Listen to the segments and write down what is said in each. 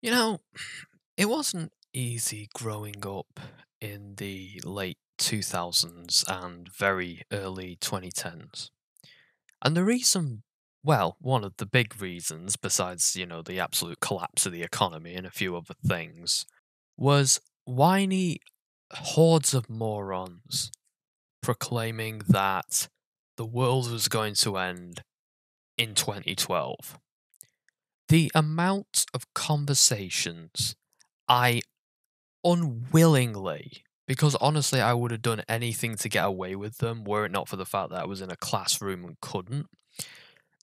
You know, it wasn't easy growing up in the late 2000s and very early 2010s. And the reason, well, one of the big reasons, besides, you know, the absolute collapse of the economy and a few other things, was whiny hordes of morons proclaiming that the world was going to end in 2012. The amount of conversations I unwillingly, because honestly, I would have done anything to get away with them were it not for the fact that I was in a classroom and couldn't.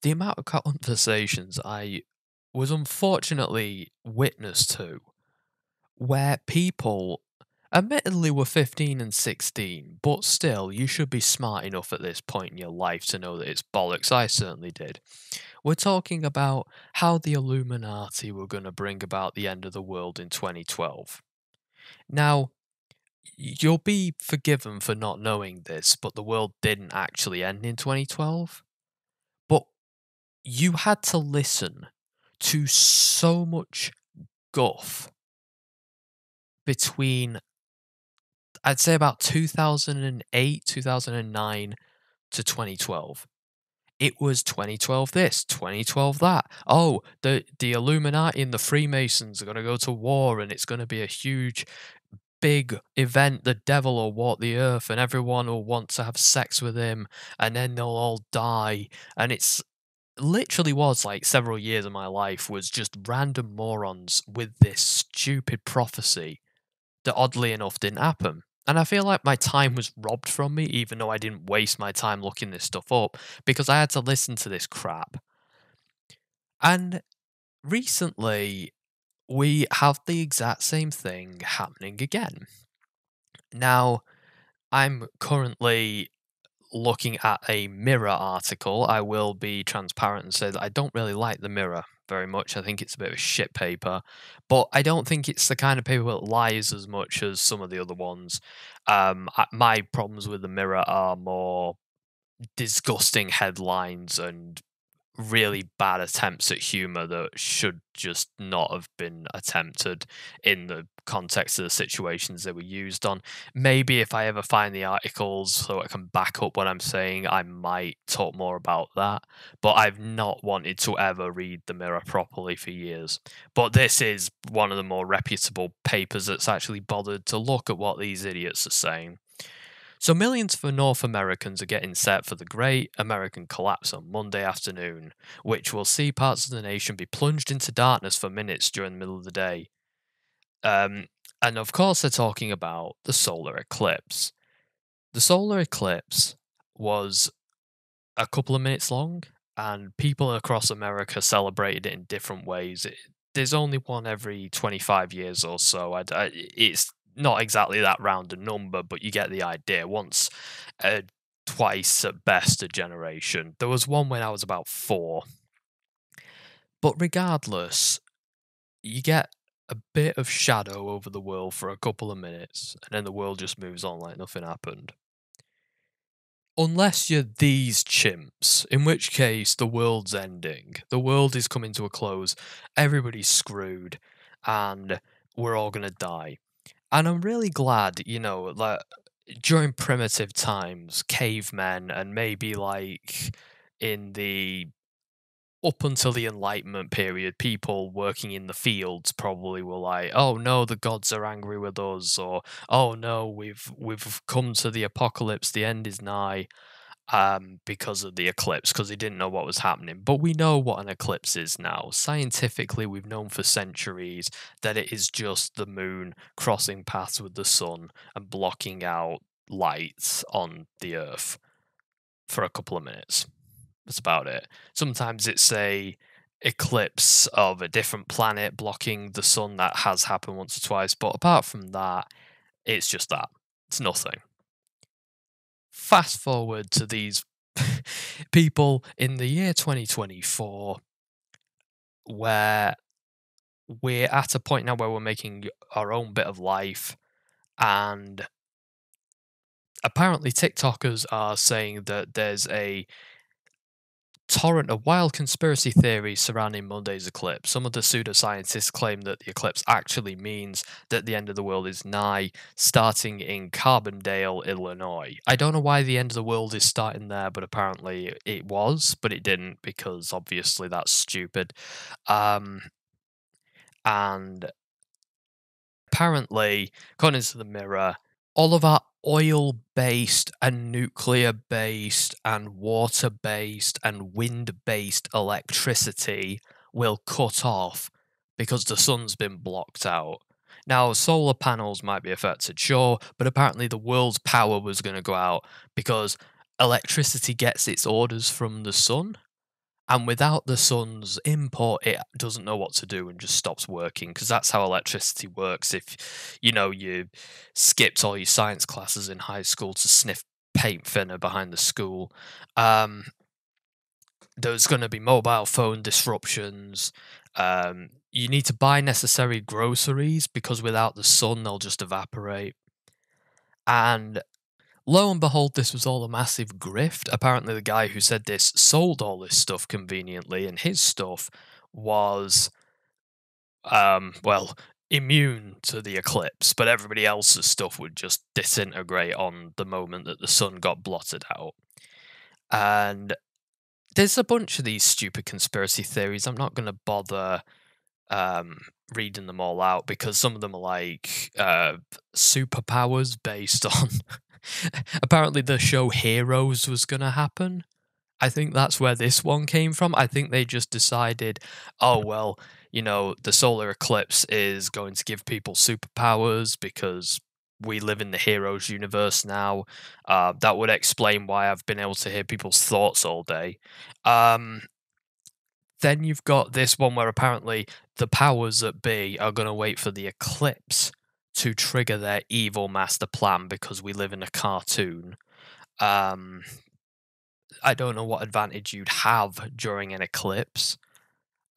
The amount of conversations I was unfortunately witness to where people admittedly were 15 and 16, but still, you should be smart enough at this point in your life to know that it's bollocks. I certainly did. We're talking about how the Illuminati were going to bring about the end of the world in 2012. Now, you'll be forgiven for not knowing this, but the world didn't actually end in 2012. But you had to listen to so much guff between I'd say about 2008, 2009 to 2012. It was 2012 this, 2012 that. Oh, the the Illuminati and the Freemasons are going to go to war and it's going to be a huge big event the devil will walk the earth and everyone will want to have sex with him and then they'll all die and it's literally was like several years of my life was just random morons with this stupid prophecy that oddly enough didn't happen. And I feel like my time was robbed from me, even though I didn't waste my time looking this stuff up, because I had to listen to this crap. And recently, we have the exact same thing happening again. Now, I'm currently looking at a Mirror article. I will be transparent and say that I don't really like the Mirror very much. I think it's a bit of a shit paper, but I don't think it's the kind of paper that lies as much as some of the other ones. Um, my problems with the Mirror are more disgusting headlines and really bad attempts at humor that should just not have been attempted in the context of the situations they were used on. Maybe if I ever find the articles so I can back up what I'm saying, I might talk more about that. But I've not wanted to ever read The Mirror properly for years. But this is one of the more reputable papers that's actually bothered to look at what these idiots are saying. So, millions of North Americans are getting set for the Great American Collapse on Monday afternoon, which will see parts of the nation be plunged into darkness for minutes during the middle of the day. Um, and of course, they're talking about the solar eclipse. The solar eclipse was a couple of minutes long, and people across America celebrated it in different ways. It, there's only one every 25 years or so. I, I, it's not exactly that round a number, but you get the idea. Once, uh, twice at best a generation. There was one when I was about four. But regardless, you get a bit of shadow over the world for a couple of minutes, and then the world just moves on like nothing happened. Unless you're these chimps, in which case the world's ending. The world is coming to a close, everybody's screwed, and we're all gonna die. And I'm really glad, you know, that during primitive times, cavemen and maybe like in the up until the Enlightenment period, people working in the fields probably were like, "Oh no, the gods are angry with us," or "Oh no, we've we've come to the apocalypse, the end is nigh." Um, because of the eclipse, because they didn't know what was happening. But we know what an eclipse is now. Scientifically, we've known for centuries that it is just the moon crossing paths with the sun and blocking out lights on the earth for a couple of minutes. That's about it. Sometimes it's a eclipse of a different planet blocking the sun that has happened once or twice, but apart from that, it's just that. It's nothing fast forward to these people in the year 2024 where we're at a point now where we're making our own bit of life and apparently tiktokers are saying that there's a torrent of wild conspiracy theories surrounding Monday's eclipse. Some of the pseudoscientists claim that the eclipse actually means that the end of the world is nigh, starting in Carbondale, Illinois. I don't know why the end of the world is starting there, but apparently it was, but it didn't because obviously that's stupid. Um, and apparently, according to the Mirror, all of our oil based and nuclear based and water based and wind based electricity will cut off because the sun's been blocked out. Now, solar panels might be affected, sure, but apparently the world's power was going to go out because electricity gets its orders from the sun. And without the sun's input, it doesn't know what to do and just stops working because that's how electricity works. If you know you skipped all your science classes in high school to sniff paint thinner behind the school, um, there's going to be mobile phone disruptions. Um, you need to buy necessary groceries because without the sun, they'll just evaporate. And Lo and behold, this was all a massive grift. Apparently, the guy who said this sold all this stuff conveniently, and his stuff was, um, well, immune to the eclipse, but everybody else's stuff would just disintegrate on the moment that the sun got blotted out. And there's a bunch of these stupid conspiracy theories. I'm not going to bother um, reading them all out because some of them are like uh, superpowers based on apparently the show Heroes was going to happen. I think that's where this one came from. I think they just decided, oh, well, you know, the solar eclipse is going to give people superpowers because we live in the Heroes universe now. Uh, that would explain why I've been able to hear people's thoughts all day. Um, then you've got this one where apparently the powers that be are going to wait for the eclipse to trigger their evil master plan because we live in a cartoon. Um, I don't know what advantage you'd have during an eclipse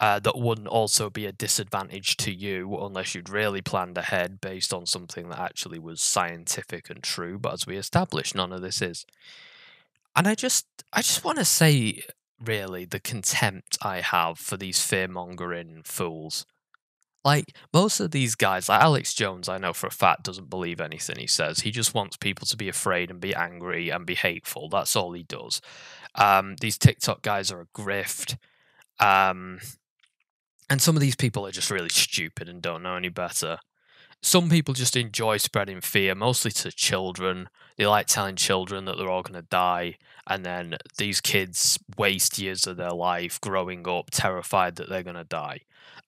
uh, that wouldn't also be a disadvantage to you unless you'd really planned ahead based on something that actually was scientific and true. But as we established, none of this is. And I just, I just want to say, really, the contempt I have for these fear mongering fools. Like most of these guys, like Alex Jones, I know for a fact doesn't believe anything he says. He just wants people to be afraid and be angry and be hateful. That's all he does. Um, these TikTok guys are a grift. Um, and some of these people are just really stupid and don't know any better. Some people just enjoy spreading fear, mostly to children. They like telling children that they're all going to die, and then these kids waste years of their life growing up terrified that they're going to die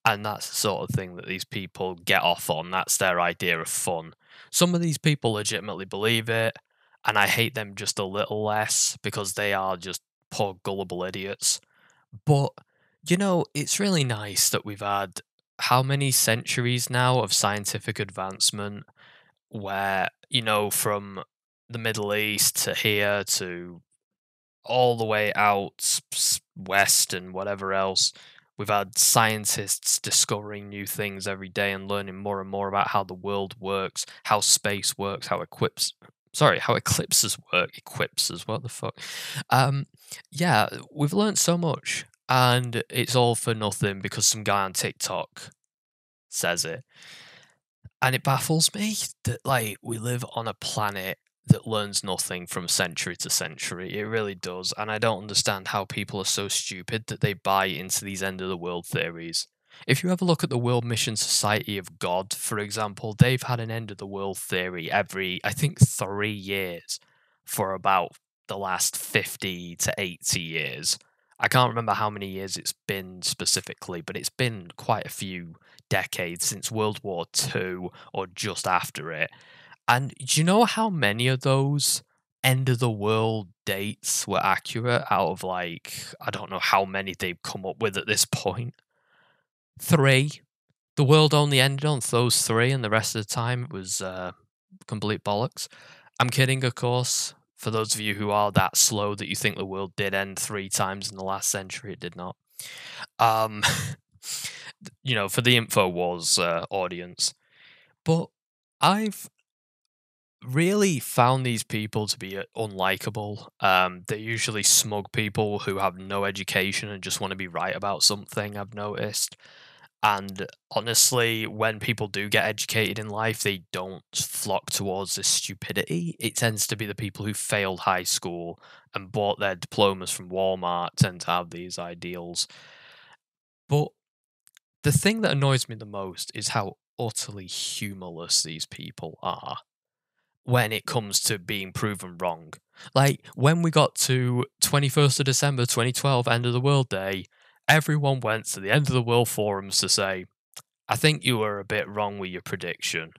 and that's the sort of thing that these people get off on. That's their idea of fun. Some of these people legitimately believe it, and I hate them just a little less because they are just poor gullible idiots. But you know, it's really nice that we've had how many centuries now of scientific advancement where, you know, from the Middle East to here to all the way out west and whatever else We've had scientists discovering new things every day and learning more and more about how the world works, how space works, how equips sorry, how eclipses work. Eclipses, what the fuck? Um, yeah, we've learned so much, and it's all for nothing because some guy on TikTok says it. And it baffles me that like we live on a planet that learns nothing from century to century. It really does. And I don't understand how people are so stupid that they buy into these end of the world theories. If you ever look at the World Mission Society of God, for example, they've had an end of the world theory every, I think, three years for about the last 50 to 80 years. I can't remember how many years it's been specifically, but it's been quite a few decades since World War II or just after it. And do you know how many of those end of the world dates were accurate out of like, I don't know how many they've come up with at this point? Three. The world only ended on those three, and the rest of the time it was uh, complete bollocks. I'm kidding, of course. For those of you who are that slow that you think the world did end three times in the last century, it did not. Um, you know, for the InfoWars uh, audience. But I've really found these people to be uh, unlikable. Um, they're usually smug people who have no education and just want to be right about something. I've noticed. And honestly, when people do get educated in life, they don't flock towards this stupidity. It tends to be the people who failed high school and bought their diplomas from Walmart tend to have these ideals. But the thing that annoys me the most is how utterly humorless these people are when it comes to being proven wrong. Like when we got to 21st of December 2012, end of the world day, everyone went to the end of the world forums to say, I think you were a bit wrong with your prediction.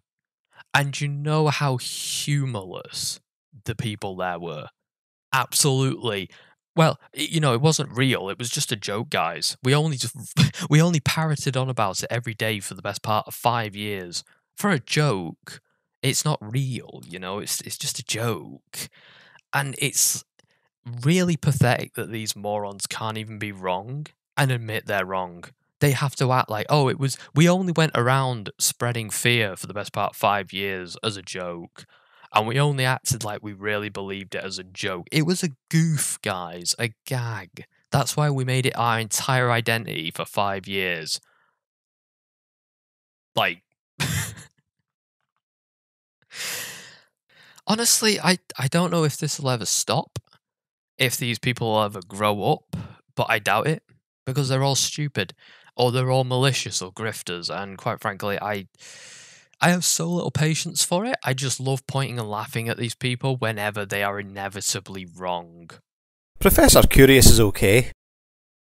And you know how humorless the people there were. Absolutely. Well, you know, it wasn't real. It was just a joke, guys. We only just we only parroted on about it every day for the best part of 5 years for a joke it's not real, you know, it's it's just a joke. And it's really pathetic that these morons can't even be wrong and admit they're wrong. They have to act like, oh, it was we only went around spreading fear for the best part 5 years as a joke. And we only acted like we really believed it as a joke. It was a goof, guys, a gag. That's why we made it our entire identity for 5 years. Like Honestly, I I don't know if this will ever stop, if these people will ever grow up, but I doubt it because they're all stupid or they're all malicious or grifters, and quite frankly, I I have so little patience for it. I just love pointing and laughing at these people whenever they are inevitably wrong. Professor Curious is okay.